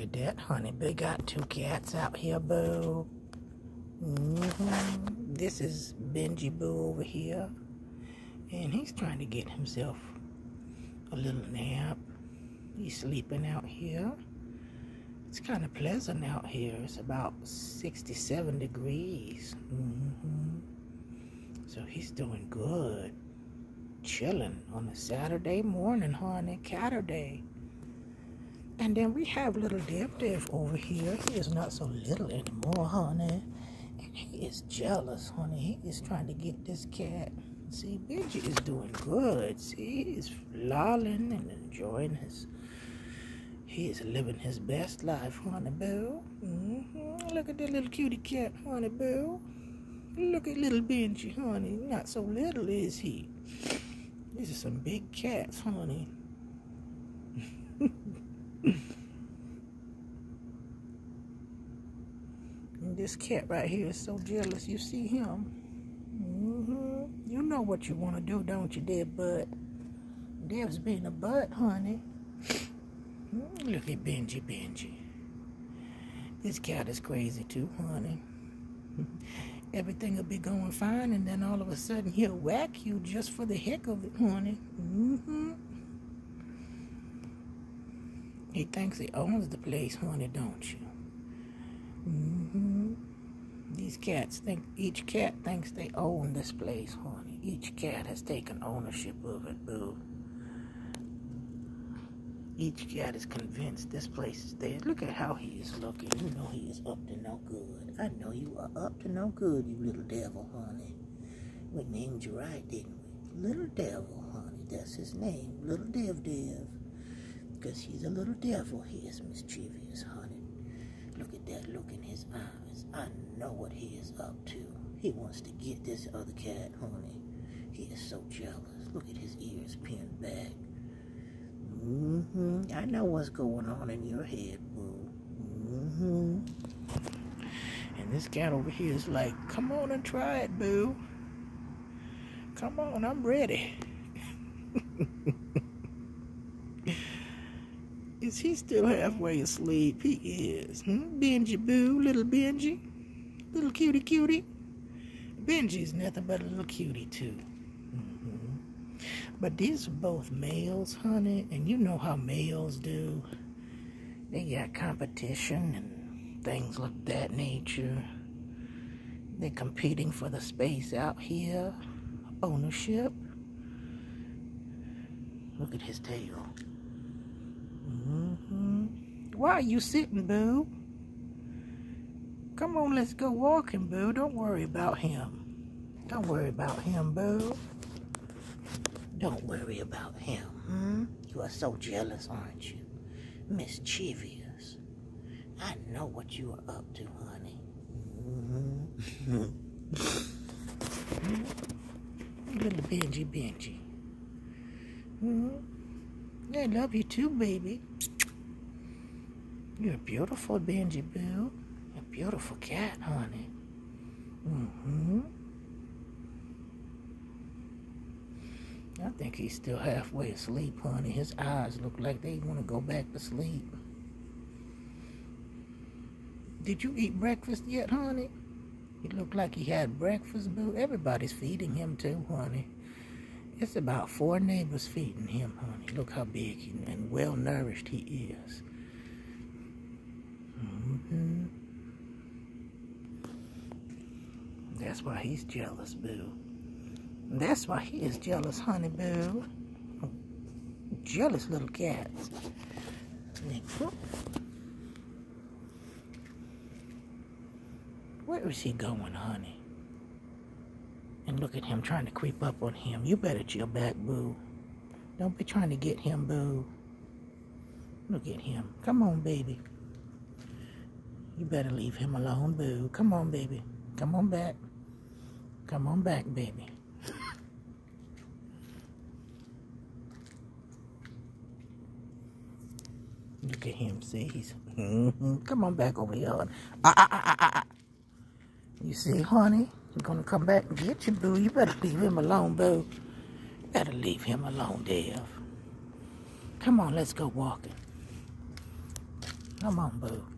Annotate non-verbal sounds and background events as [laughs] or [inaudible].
At that, honey. They got two cats out here, boo. Mm-hmm. This is Benji Boo over here. And he's trying to get himself a little nap. He's sleeping out here. It's kind of pleasant out here. It's about 67 degrees. Mm-hmm. So he's doing good. Chilling on a Saturday morning, honey. Caturday. And then we have little Dev Dev over here. He is not so little anymore, honey. And he is jealous, honey. He is trying to get this cat. See, Benji is doing good. See, he's lolling and enjoying his... He is living his best life, honey boo. Mm-hmm. Look at that little cutie cat, honey boo. Look at little Benji, honey. Not so little, is he? These are some big cats, honey. [laughs] this cat right here is so jealous. You see him? Mm-hmm. You know what you want to do, don't you, Dev Bud? Dev's being a butt, honey. Mm, look at Benji, Benji. This cat is crazy too, honey. Everything will be going fine, and then all of a sudden he'll whack you just for the heck of it, honey. Mm-hmm. He thinks he owns the place, honey, don't you? Mm-hmm. These cats think, each cat thinks they own this place, honey. Each cat has taken ownership of it, boo. Each cat is convinced this place is theirs. Look at how he is looking. You know he is up to no good. I know you are up to no good, you little devil, honey. We named you right, didn't we? Little devil, honey. That's his name. Little Dev Dev. Because he's a little devil. He is mischievous, honey. Look at that look in his eyes. I know what he is up to. He wants to get this other cat, honey. He is so jealous. Look at his ears pinned back. Mm-hmm. I know what's going on in your head, boo. Mm-hmm. And this cat over here is like, come on and try it, boo. Come on, I'm ready. [laughs] Is he still halfway asleep? He is. Hmm? Benji Boo, little Benji. Little cutie cutie. Benji's nothing but a little cutie, too. Mm-hmm. But these are both males, honey, and you know how males do. They got competition and things of that nature. They're competing for the space out here, ownership. Look at his tail. Why are you sitting, Boo? Come on, let's go walking, Boo. Don't worry about him. Don't worry about him, Boo. Don't worry about him, hmm? You are so jealous, aren't you? Mischievous. I know what you are up to, honey. Mm-hmm. [laughs] Little Benji Benji. Mm-hmm. I love you too, baby. You're beautiful, Benji Boo. A beautiful cat, honey. Mm-hmm. I think he's still halfway asleep, honey. His eyes look like they want to go back to sleep. Did you eat breakfast yet, honey? He looked like he had breakfast, boo. Everybody's feeding him too, honey. It's about four neighbors feeding him, honey. Look how big and well nourished he is. Mm-hmm. That's why he's jealous, boo. That's why he is jealous, honey, boo. Jealous little cats. Where is he going, honey? And look at him trying to creep up on him. You better chill back, boo. Don't be trying to get him, boo. Look at him. Come on, baby. You better leave him alone, boo. Come on, baby. Come on back. Come on back, baby. [laughs] Look at him, see? He's, mm -hmm. Come on back over here. Ah, ah, ah, ah, ah. You see, honey? He's gonna come back and get you, boo. You better leave him alone, boo. Better leave him alone, Dev. Come on, let's go walking. Come on, boo.